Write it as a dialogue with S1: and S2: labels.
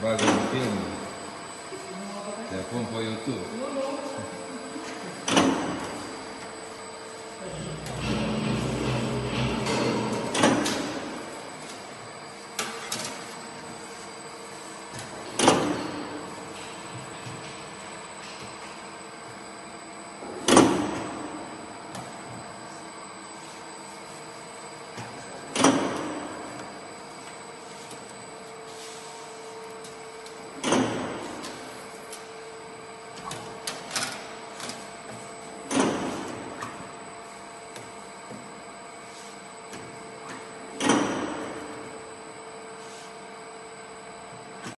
S1: Vale a pena? Telepon po YouTube.